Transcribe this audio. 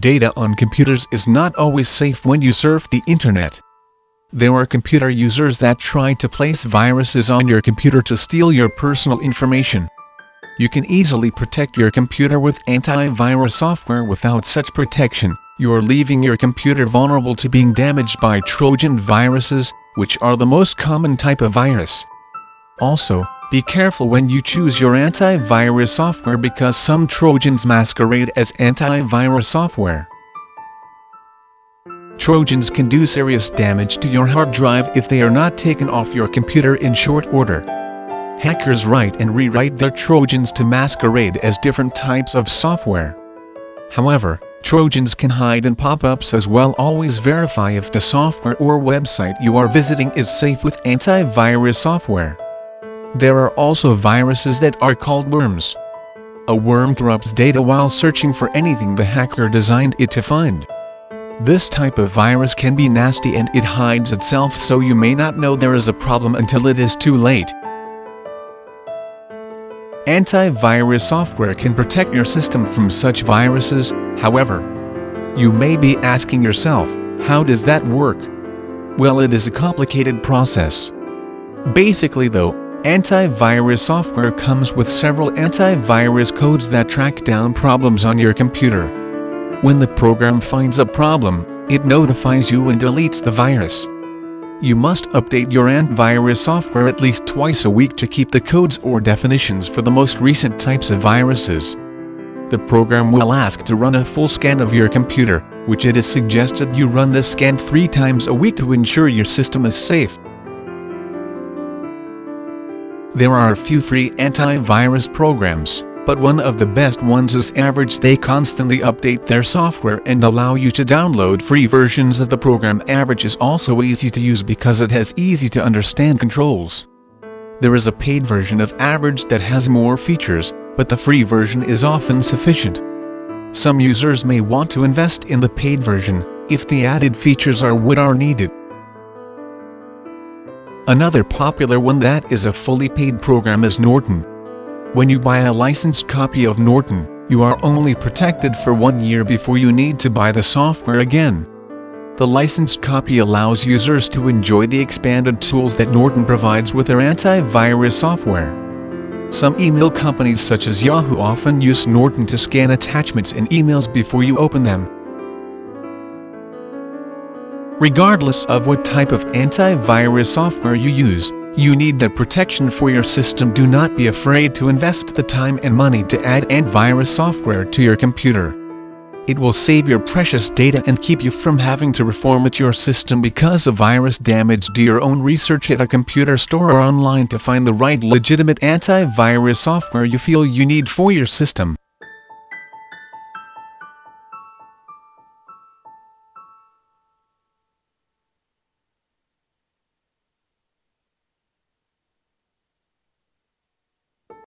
Data on computers is not always safe when you surf the internet. There are computer users that try to place viruses on your computer to steal your personal information. You can easily protect your computer with antivirus software without such protection. You are leaving your computer vulnerable to being damaged by Trojan viruses, which are the most common type of virus. Also, be careful when you choose your antivirus software because some Trojans masquerade as antivirus software. Trojans can do serious damage to your hard drive if they are not taken off your computer in short order. Hackers write and rewrite their Trojans to masquerade as different types of software. However, Trojans can hide in pop-ups as well always verify if the software or website you are visiting is safe with antivirus software. There are also viruses that are called worms. A worm corrupts data while searching for anything the hacker designed it to find. This type of virus can be nasty and it hides itself so you may not know there is a problem until it is too late. Antivirus software can protect your system from such viruses, however. You may be asking yourself, how does that work? Well it is a complicated process. Basically though, Antivirus software comes with several antivirus codes that track down problems on your computer. When the program finds a problem, it notifies you and deletes the virus. You must update your antivirus software at least twice a week to keep the codes or definitions for the most recent types of viruses. The program will ask to run a full scan of your computer, which it is suggested you run this scan three times a week to ensure your system is safe. There are a few free antivirus programs, but one of the best ones is Average. They constantly update their software and allow you to download free versions of the program. Average is also easy to use because it has easy to understand controls. There is a paid version of Average that has more features, but the free version is often sufficient. Some users may want to invest in the paid version, if the added features are what are needed. Another popular one that is a fully paid program is Norton. When you buy a licensed copy of Norton, you are only protected for one year before you need to buy the software again. The licensed copy allows users to enjoy the expanded tools that Norton provides with their antivirus software. Some email companies such as Yahoo often use Norton to scan attachments in emails before you open them. Regardless of what type of antivirus software you use, you need that protection for your system. Do not be afraid to invest the time and money to add antivirus software to your computer. It will save your precious data and keep you from having to reformat your system because of virus damage. Do your own research at a computer store or online to find the right legitimate antivirus software you feel you need for your system.